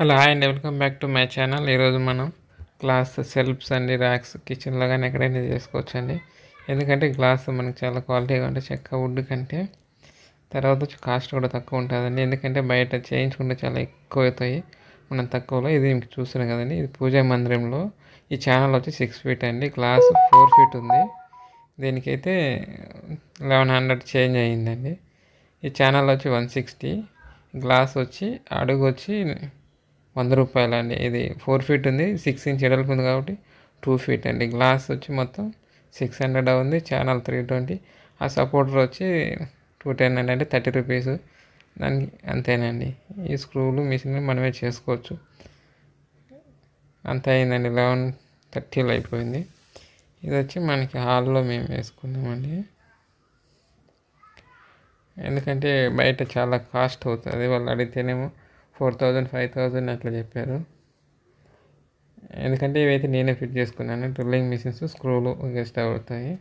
Hello hi అండి. Welcome back to my channel. ఈరోజు మనం గ్లాస్ సెల్ఫ్స్ అండి ర్యాక్స్ కిచెన్లో కానీ ఎక్కడైనా చేసుకోవచ్చు అండి ఎందుకంటే గ్లాస్ మనకి చాలా క్వాలిటీగా ఉంటే చెక్క వుడ్ కంటే తర్వాత వచ్చి కాస్ట్ కూడా తక్కువ ఉంటుందండి. ఎందుకంటే బయట చేయించుకుంటే చాలా ఎక్కువ అవుతాయి మనం తక్కువలో ఇది మీకు చూస్తున్నాం కదండి. ఇది పూజా మందిరంలో ఈ ఛానల్ వచ్చి సిక్స్ ఫీట్ అండి. గ్లాస్ ఫోర్ ఫీట్ ఉంది. దీనికైతే లెవెన్ హండ్రెడ్ చేంజ్ అయ్యిందండి. ఈ ఛానల్ వచ్చి వన్ సిక్స్టీ గ్లాస్ వచ్చి అడుగు వచ్చి వంద రూపాయలు అండి ఇది ఫోర్ ఫీట్ ఉంది సిక్స్ ఇంచ్ ఎడల్పు ఉంది కాబట్టి టూ ఫీట్ అండి. గ్లాస్ వచ్చి మొత్తం సిక్స్ హండ్రెడ్ ఉంది ఛానల్ త్రీ ట్వంటీ. ఆ సపోర్టర్ వచ్చి టూ టెన్ అండి అంటే థర్టీ రూపీస్. దానికి అంతేనండి. ఈ స్క్రూలు మిషన్ మనమే చేసుకోవచ్చు. అంత అయిందండి లెవెన్ థర్టీలో అయిపోయింది. ఇది వచ్చి మనకి హాల్లో మేము వేసుకున్నామండి ఎందుకంటే బయట చాలా కాస్ట్ అవుతుంది వాళ్ళు అడిగితేనేమో ఫోర్ థౌజండ్ ఫైవ్ థౌజండ్ అట్లా చెప్పారు. ఎందుకంటే ఇవైతే నేనే ఫిట్ చేసుకున్నాను. డ్రిల్లింగ్ మిషన్స్ స్క్రూలు గెస్ట్ అవుతాయి.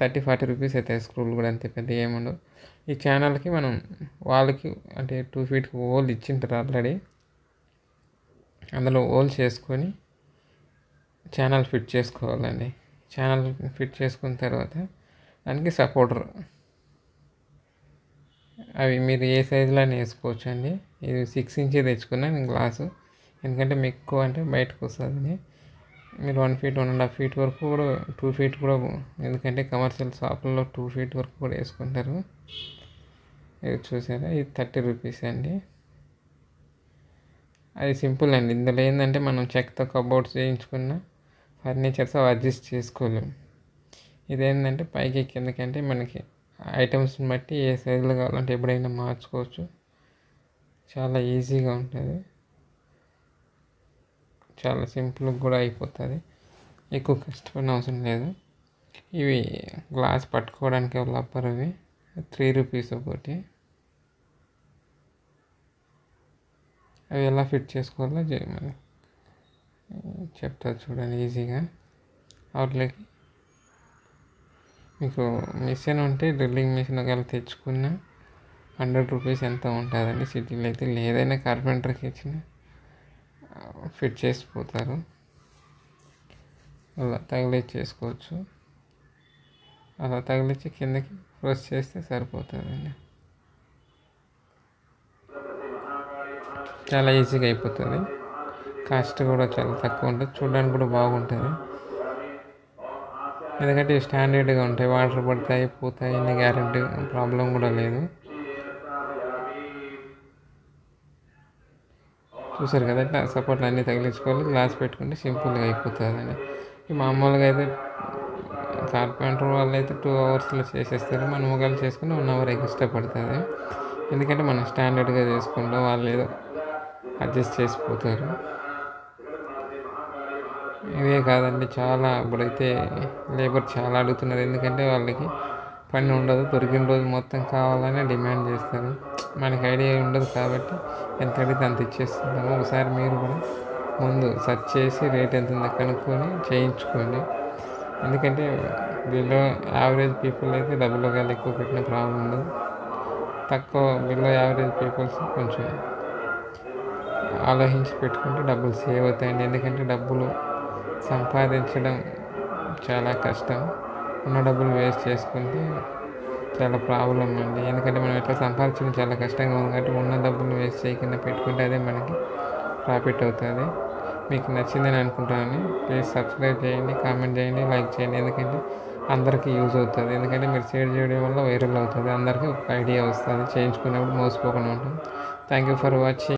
థర్టీ ఫార్టీ రూపీస్ అవుతాయి స్క్రూలు కూడా అంతే పెద్ద ఏముండవు ఈ ఛానల్కి మనం వాళ్ళకి అంటే టూ ఫీట్కి హోల్ ఇచ్చింటారు ఆల్రెడీ. అందులో హోల్ చేసుకొని ఛానల్ ఫిట్ చేసుకోవాలండి. ఛానల్ ఫిట్ చేసుకున్న తర్వాత దానికి సపోర్టర్. అవి మీరు ఏ సైజులో వేసుకోవచ్చు అండి ఇది సిక్స్ ఇంచే తెచ్చుకున్నాను గ్లాసు ఎందుకంటే మీకు ఎక్కువ అంటే బయటకు వస్తుంది. మీరు one feet one and half feet వరకు కూడా టూ ఫీట్ కూడా ఎందుకంటే కమర్షియల్ షాపుల్లో టూ ఫీట్ వరకు కూడా వేసుకుంటారు. ఇది చూసారా? ఇది థర్టీ రూపీస్ అండి. అది సింపుల్ అండి. ఇందులో ఏంటంటే మనం చెక్తో కబోర్డ్స్ చేయించుకున్న ఫర్నిచర్స్ అవి అడ్జస్ట్ చేసుకోలేము ఇదేంటంటే పైకి కిందకంటే మనకి ఐటమ్స్ని బట్టి ఏ సైజులో కావాలంటే ఎప్పుడైనా మార్చుకోవచ్చు. చాలా ఈజీగా ఉంటుంది. చాలా సింపుల్గా కూడా అయిపోతుంది. ఎక్కువ కష్టపడిన అవసరం లేదు. ఇవి గ్లాస్ పట్టుకోవడానికి రబ్బర్ అవి. త్రీ రూపీస్ ఒకటి. అవి ఎలా ఫిట్ చేసుకోవాలో చేయమని చెప్తారు చూడండి ఈజీగా. అవుట్లోకి మీకు మిషన్ ఉంటే డ్రిల్లింగ్ మిషన్ ఒకవేళ తెచ్చుకున్నా హండ్రెడ్ రూపీస్ ఎంత ఉంటుందండి సిటీలో అయితే లేదైనా కార్పెంటర్కి ఇచ్చిన ఫిట్ చేసిపోతారు. అలా తగిలిచ్చి చేసుకోవచ్చు అలా తగిలిచ్చి కిందకి ప్రెస్ చేస్తే సరిపోతుందండి. చాలా ఈజీగా అయిపోతుంది. కాస్ట్ కూడా చాలా తక్కువ ఉంటుంది. చూడడానికి కూడా బాగుంటుంది. ఎందుకంటే స్టాండర్డ్గా ఉంటాయి. వాటర్ పడతాయి పోతాయి అన్ని గ్యారంటీ ప్రాబ్లం కూడా లేదు. చూసారు కదా ఇట్లా సపోర్ట్లు అన్నీ తగిలించుకోవాలి గ్లాస్ పెట్టుకుంటే సింపుల్గా అయిపోతుంది అండి ఈ మామూలుగా అయితే కార్పెంటర్ వాళ్ళు అయితే టూ అవర్స్లో చేసేస్తారు. మనం మొగలు చేసుకుని వన్ అవర్ ఎక్స్ట్రా పడుతుంది. ఎందుకంటే మనం స్టాండర్డ్గా చేసుకుంటాం వాళ్ళు ఏదో అడ్జస్ట్ చేసిపోతారు. ఇవే కాదండి చాలా ఇప్పుడైతే లేబర్ చాలా అడుగుతున్నారు. ఎందుకంటే వాళ్ళకి పని ఉండదు దొరికిన రోజు మొత్తం కావాలని డిమాండ్ చేస్తారు. మనకి ఐడియా ఉండదు కాబట్టి ఎంత అడిగితే అంత ఇచ్చేస్తుంటాము ఒకసారి మీరు కూడా ముందు సెర్చ్ చేసి రేట్ ఎంత ఉందో కనుక్కొని చేయించుకోండి. ఎందుకంటే బిలో యావరేజ్ పీపుల్ అయితే డబ్బులు కానీ ఎక్కువ పెట్టిన ప్రాబ్లం ఉండదు. తక్కువ బిలో యావరేజ్ పీపుల్స్ కొంచెం ఆలోచించి పెట్టుకుంటే డబ్బులు సేవ్ అవుతాయండి. ఎందుకంటే డబ్బులు సంపాదించడం చాలా కష్టం. ఉన్న డబ్బులు వేస్ట్ చేసుకుంటే చాలా ప్రాబ్లం అండి. ఎందుకంటే మనం ఎట్లా సంపాదించడం చాలా కష్టంగా ఉంది కాబట్టి ఉన్న డబ్బులు వేస్ట్ చేయకుండా పెట్టుకుంటే అదే మనకి ప్రాఫిట్ అవుతుంది. మీకు నచ్చిందని అనుకుంటాను. ప్లీజ్ సబ్స్క్రైబ్ చేయండి కామెంట్ చేయండి లైక్ చేయండి. ఎందుకంటే అందరికీ యూజ్ అవుతుంది. ఎందుకంటే మీరు షేర్ చేయడం వల్ల వైరల్ అవుతుంది. అందరికీ ఒక ఐడియా వస్తుంది. చేయించుకున్నప్పుడు మోసపోకుండా ఉంటుంది థ్యాంక్ యూ ఫర్ వాచింగ్.